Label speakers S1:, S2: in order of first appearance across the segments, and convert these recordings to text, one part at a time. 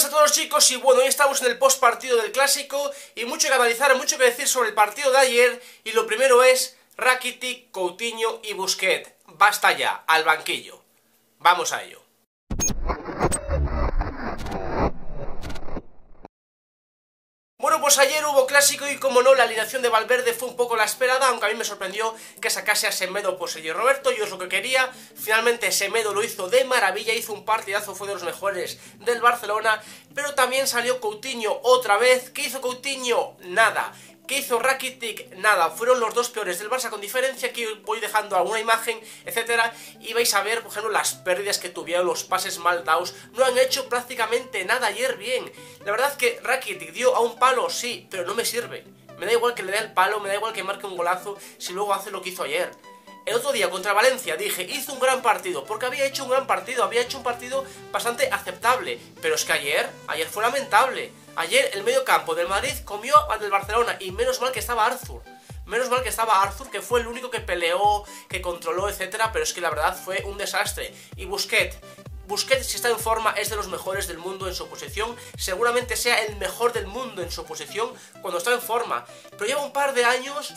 S1: buenas a todos chicos y bueno, hoy estamos en el post partido del Clásico y mucho que analizar, mucho que decir sobre el partido de ayer y lo primero es Rakitic, Coutinho y Busquets. Basta ya, al banquillo. Vamos a ello. Bueno, pues ayer hubo clásico y como no, la alineación de Valverde fue un poco la esperada, aunque a mí me sorprendió que sacase a Semedo por Sergio Roberto, yo es lo que quería, finalmente Semedo lo hizo de maravilla, hizo un partidazo, fue de los mejores del Barcelona, pero también salió Coutinho otra vez, ¿qué hizo Coutinho? Nada, ¿Qué hizo Rakitic? Nada, fueron los dos peores del Barça con diferencia, aquí voy dejando alguna imagen, etcétera, y vais a ver, por ejemplo, las pérdidas que tuvieron, los pases mal dados, no han hecho prácticamente nada ayer bien. La verdad es que Rakitic dio a un palo, sí, pero no me sirve. Me da igual que le dé el palo, me da igual que marque un golazo, si luego hace lo que hizo ayer. El otro día contra Valencia dije, hizo un gran partido, porque había hecho un gran partido, había hecho un partido bastante aceptable, pero es que ayer, ayer fue lamentable. Ayer el medio campo del Madrid comió al del Barcelona y menos mal que estaba Arthur. Menos mal que estaba Arthur, que fue el único que peleó, que controló, etcétera, pero es que la verdad fue un desastre. Y Busquets, Busquets, si está en forma, es de los mejores del mundo en su posición. Seguramente sea el mejor del mundo en su posición cuando está en forma. Pero lleva un par de años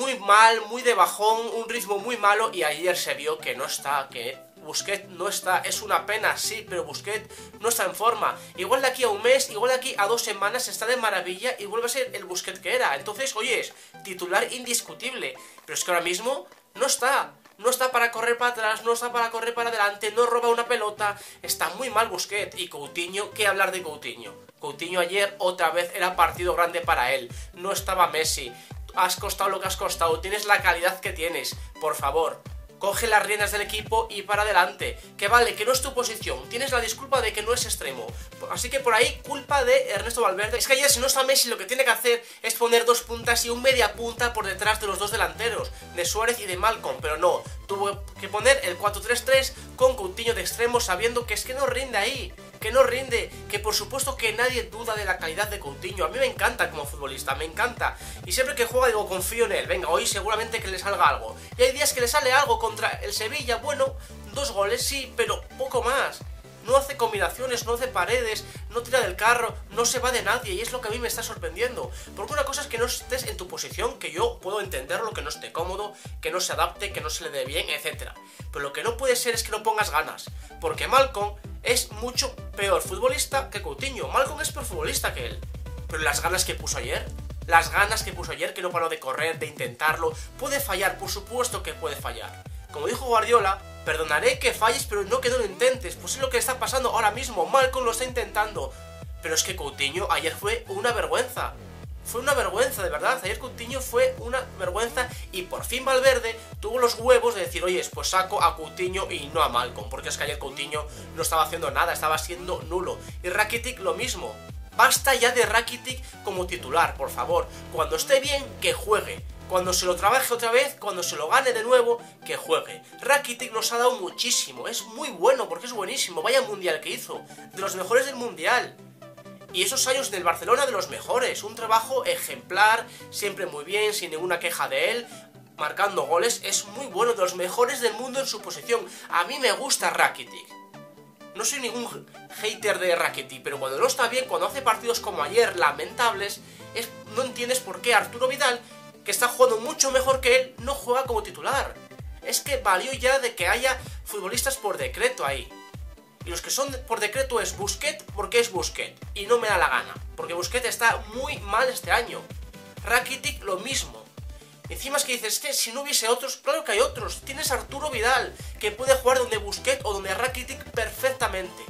S1: muy mal, muy de bajón, un ritmo muy malo. Y ayer se vio que no está, que Busquets no está, es una pena, sí, pero Busquets no está en forma. Igual de aquí a un mes, igual de aquí a dos semanas está de maravilla y vuelve a ser el Busquets que era. Entonces, oye, es titular indiscutible. Pero es que ahora mismo no está no está para correr para atrás, no está para correr para adelante, no roba una pelota, está muy mal Busquets y Coutinho, ¿qué hablar de Coutinho? Coutinho ayer otra vez era partido grande para él, no estaba Messi, has costado lo que has costado, tienes la calidad que tienes, por favor, coge las riendas del equipo y para adelante. Que vale, que no es tu posición, tienes la disculpa de que no es extremo. Así que por ahí, culpa de Ernesto Valverde. Es que ayer si no está Messi lo que tiene que hacer es poner dos puntas y un media punta por detrás de los dos delanteros, de Suárez y de Malcolm, pero no, tuvo que poner el 4-3-3 con Coutinho de extremo sabiendo que es que no rinde ahí que no rinde, que por supuesto que nadie duda de la calidad de Coutinho. A mí me encanta como futbolista, me encanta. Y siempre que juega digo, confío en él. Venga, hoy seguramente que le salga algo. Y hay días que le sale algo contra el Sevilla. Bueno, dos goles sí, pero poco más. No hace combinaciones, no hace paredes, no tira del carro, no se va de nadie y es lo que a mí me está sorprendiendo. Porque una cosa es que no estés en tu posición, que yo puedo entenderlo, que no esté cómodo, que no se adapte, que no se le dé bien, etc. Pero lo que no puede ser es que no pongas ganas. Porque Malcolm es mucho peor futbolista que Coutinho. Malcolm es peor futbolista que él. Pero las ganas que puso ayer, las ganas que puso ayer, que no paró de correr, de intentarlo, puede fallar, por supuesto que puede fallar. Como dijo Guardiola, perdonaré que falles, pero no que no lo intentes. Pues es lo que está pasando ahora mismo. Malcolm lo está intentando. Pero es que Coutinho ayer fue una vergüenza. Fue una vergüenza, de verdad. Ayer Coutinho fue una vergüenza y por fin Valverde tuvo los huevos de decir, oye, pues saco a Coutinho y no a Malcolm, porque es que ayer Coutinho no estaba haciendo nada, estaba siendo nulo. Y Rakitic lo mismo. Basta ya de Rakitic como titular, por favor. Cuando esté bien, que juegue. Cuando se lo trabaje otra vez, cuando se lo gane de nuevo, que juegue. Rakitic nos ha dado muchísimo, es muy bueno porque es buenísimo. Vaya mundial que hizo, de los mejores del mundial. Y esos años del Barcelona de los mejores, un trabajo ejemplar, siempre muy bien, sin ninguna queja de él, marcando goles, es muy bueno, de los mejores del mundo en su posición. A mí me gusta Rakitic. No soy ningún hater de Rakitic, pero cuando no está bien, cuando hace partidos como ayer, lamentables, es, no entiendes por qué Arturo Vidal, que está jugando mucho mejor que él, no juega como titular. Es que valió ya de que haya futbolistas por decreto ahí. Y los que son por decreto es Busquet porque es Busquet. Y no me da la gana. Porque Busquet está muy mal este año. Rakitic lo mismo. Encima es que dices, que si no hubiese otros, claro que hay otros. Tienes Arturo Vidal, que puede jugar donde Busquet o donde Rakitic perfectamente.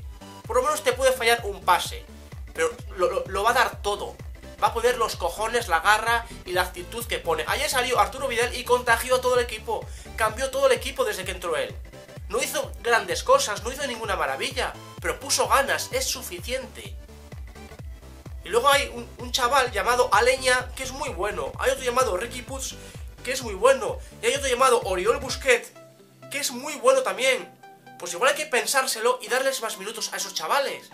S1: Por lo menos te puede fallar un pase. Pero lo va a dar todo. A poner los cojones, la garra y la actitud que pone. Ayer salió Arturo Vidal y contagió a todo el equipo. Cambió todo el equipo desde que entró él. No hizo grandes cosas, no hizo ninguna maravilla, pero puso ganas, es suficiente. Y luego hay un, chaval llamado Aleña que es muy bueno. Hay otro llamado Ricky Puts que es muy bueno. Y hay otro llamado Oriol Busquet que es muy bueno también. Pues igual hay que pensárselo y darles más minutos a esos chavales.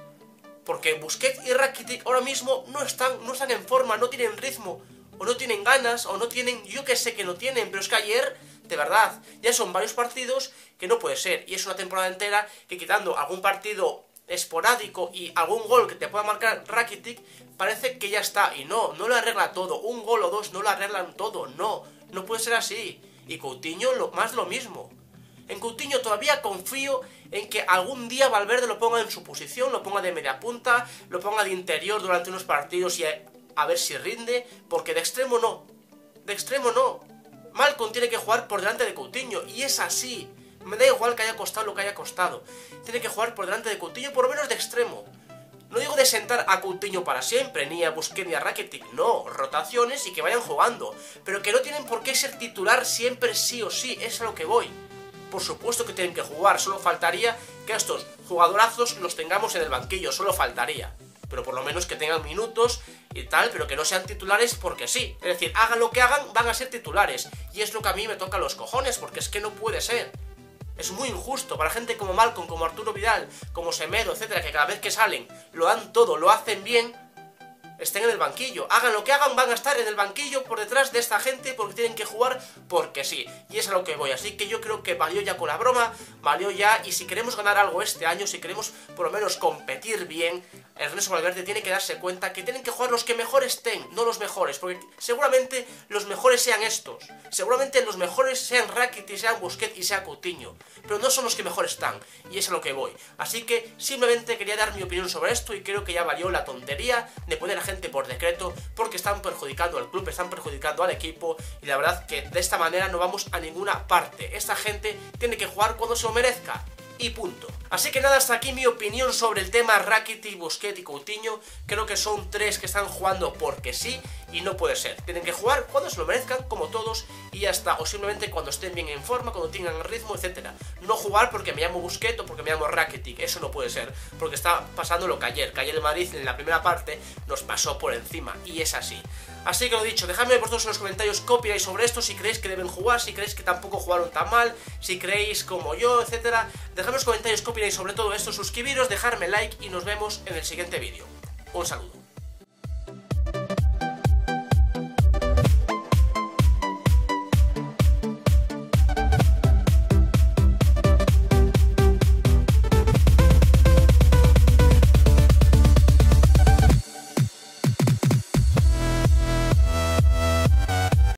S1: Porque Busquets y Rakitic ahora mismo no están, no están en forma, no tienen ritmo, o no tienen ganas, o no tienen, yo que sé que no tienen, pero es que ayer de verdad. Ya son varios partidos que no puede ser. Y es una temporada entera que quitando algún partido esporádico y algún gol que te pueda marcar Rakitic, parece que ya está. Y no, no lo arregla todo. Un gol o dos no lo arreglan todo. No, no puede ser así. Y Coutinho lo, más lo mismo. En Coutinho todavía confío en que algún día Valverde lo ponga en su posición, lo ponga de media punta, lo ponga de interior durante unos partidos y a, ver si rinde, porque de extremo no. De extremo no. Malcolm tiene que jugar por delante de Coutinho y es así. Me da igual que haya costado lo que haya costado. Tiene que jugar por delante de Coutinho, por lo menos de extremo. No digo de sentar a Coutinho para siempre, ni a Busquets ni a Rakitic, no, rotaciones y que vayan jugando, pero que no tienen por qué ser titular siempre sí o sí, es a lo que voy. Por supuesto que tienen que jugar, solo faltaría que estos jugadorazos los tengamos en el banquillo, solo faltaría. Pero por lo menos que tengan minutos y tal, pero que no sean titulares porque sí. Es decir, hagan lo que hagan, van a ser titulares. Y es lo que a mí me toca los cojones, porque es que no puede ser. Es muy injusto para gente como Malcolm, como Arturo Vidal, como Semedo, etcétera, que cada vez que salen lo dan todo, lo hacen bien, estén en el banquillo. Hagan lo que hagan, van a estar en el banquillo por detrás de esta gente porque tienen que jugar porque sí. Y es a lo que voy. Así que yo creo que valió ya con la broma, valió ya. Y si queremos ganar algo este año, si queremos por lo menos competir bien, Ernesto Valverde tiene que darse cuenta que tienen que jugar los que mejor estén, no los mejores, porque seguramente los mejores sean estos, seguramente los mejores sean Rakitic, sean Busquets y sea Coutinho, pero no son los que mejor están, y es a lo que voy. Así que simplemente quería dar mi opinión sobre esto y creo que ya valió la tontería de poner a gente por decreto, porque están perjudicando al club, están perjudicando al equipo, y la verdad que de esta manera no vamos a ninguna parte. Esta gente tiene que jugar cuando se lo merezca, y punto. Así que nada, hasta aquí mi opinión sobre el tema Rakitic, Busquets y Coutinho. Creo que son tres que están jugando porque sí y no puede ser. Tienen que jugar cuando se lo merezcan, como todos, y ya está. O simplemente cuando estén bien en forma, cuando tengan ritmo, etcétera. No jugar porque me llamo Busquets o porque me llamo Rakitic. Eso no puede ser, porque está pasando lo que ayer. Que ayer el Madrid en la primera parte nos pasó por encima, y es así. Así que lo dicho, dejadme vosotros en los comentarios qué opináis sobre esto, si creéis que deben jugar, si creéis que tampoco jugaron tan mal, si creéis como yo, etcétera. Dejadme en los comentarios qué opináis sobre todo esto, suscribiros, dejarme like y nos vemos en el siguiente vídeo. Un saludo.